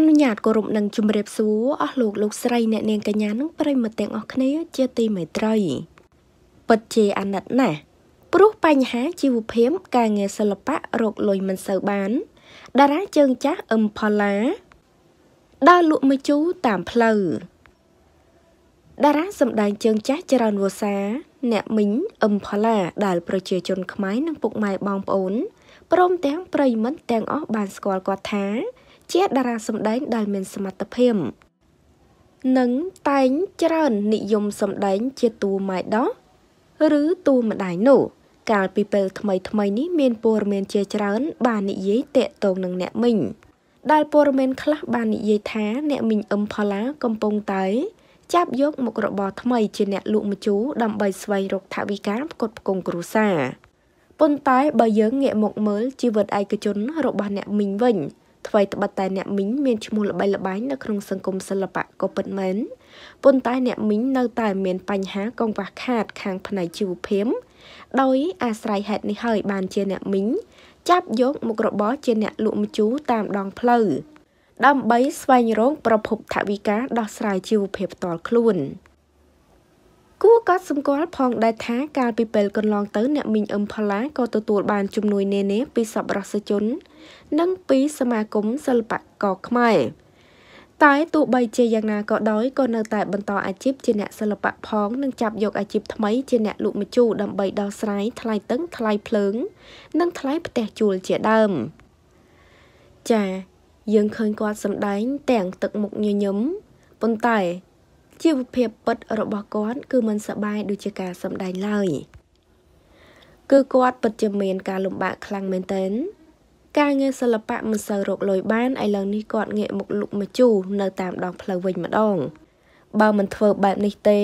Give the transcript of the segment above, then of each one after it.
អនុញ្ញាតគោរពនឹងជម្រាបសួរអស់លោកលោកស្រីអ្នកនាងកញ្ញានិងប្រិយមិត្តទាំងអស់គ្នាជាទីមេត្រីពិតជាអាណិតណាស់ព្រោះបញ្ហាជីវភាពការងារសិល្បៈរកលុយមិនសូវបាន តារាជើងចាស់អឹមផល្លាដើរលក់ម្ជូរតាមផ្លូវតារាសម្ដែងជើងចាស់ចរន្តវសា អ្នកមីងអឹមផល្លាដែលប្រជាជនខ្មែរនិងពុកម៉ែបងប្អូនព្រមទាំងប្រិយមិត្តទាំងអស់បានស្គាល់គាត់ថា ជាតារាសម្ដែងដែលមានសមត្ថភាពនិងតែងច្រើននិយមសម្ដែងជាតួម៉ែដោះឬតួម្ដាយនោះកាលពីពេលថ្មីថ្មីនេះមានព័ត៌មានជាច្រើន បាននិយាយតាក់ទងនឹងអ្នកមីងដែលព័ត៌មានខ្លះបាននិយាយថាអ្នកមីងអឹមផល្លាកំពុងតែចាប់យកមុខរបរថ្មីជាអ្នកលក់ម្ជូរដើម្បីស្វែងរកថវិកាផ្គត់ផ្គង់គ្រួសារប៉ុន្តែបើយើងងាកមកមើលជីវិតឯកជនរបស់អ្នកមីងវិញ ថ្មីត្បិតតែអ្នកមីងមានឈ្មោះល្បីល្បាញនៅក្នុងសង្គមសិល្បៈក៏ពិតមែនប៉ុន្តែអ្នកមីងនៅតែមានបញ្ហាកង្វះខាតខាងផ្នែកជីវភាពដោយអាស្រ័យហេតុនេះហើយបានជាអ្នកមីងចាប់យកមុខរបរជាអ្នកលក់ម្ជូរតាមដងផ្លូវដើម្បីស្វែងរកប្រភពថវិកាដោះស្រាយជីវភាពផ្ទាល់ខ្លួន។ គួរកត់សម្គាល់ផងដែរថាកាលពីពេលកន្លងទៅអ្នកមីងអឹមផល្លាក៏ទទួលបានជំនួយនានាពីសប្បុរសជន និងពីសមាគមសិល្បករខ្មែរតែទោះបីជាយ៉ាងណាក៏ដោយក៏នៅតែបន្តអាជីពជាអ្នកសិល្បៈផងនិងចាប់យកអាជីពថ្មីជាអ្នកលក់ម្ជូរដើម្បីដោះស្រាយថ្លៃទឹកថ្លៃភ្លើង និងថ្លៃផ្ទះជួលជាដើមចាយើងឃើញគាត់សម្ដែងទាំងទឹកមុខញញឹមប៉ុន្តែ ជីវភាពពិតរបស់គាត់គឺមិនសប្បាយដូចជាការសម្ដែងឡើយគឺគាត់ពិតជាមានការលំបាកខ្លាំងមែនទែនការងារសិល្បៈមិនសូវរកលុយបានឥឡូវនេះគាត់ងាកមកលុកម្ជូរនៅតាមដងផ្លូវវិញម្ដង បើមិនធ្វើបែបនេះទេ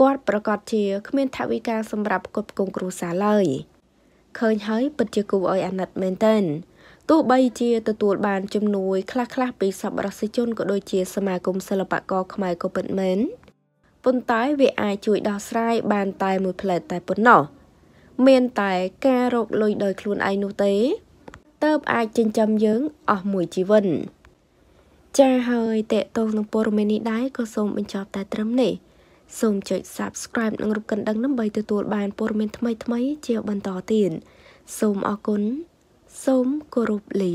គាត់ប្រកាសជាគ្មានថវិកាសម្រាប់គ្រប់គ្រងគ្រួសារឡើយឃើញហើយពិតជាគួរឲ្យអាណិតមែនទែន ទោះបីជាទទួលបានជំនួយខ្លះៗពីសប្បុរសជនក៏ដូចជាសមាគមសិល្បករខ្មែរក៏ពិតមែនប៉ុន្តែវាអាចជួយដោះស្រាយបានតែមួយផ្លែតតែប៉ុណ្ណោះមានតែការរកលុយដោយខ្លួនឯងនោះទេតើបអាចចិញ្ចឹមយើងអស់មួយជីវិតចាហើយតេតងនឹងព័ត៌មាននេះដែរក៏សូមបញ្ចប់តែត្រឹមនេះសូមចុច Subscribe និងរូបកណ្ដឹងដើម្បីទទួលបានព័ត៌មានថ្មីៗជាបន្តទៀតសូមអរគុណ សូមគោរពលា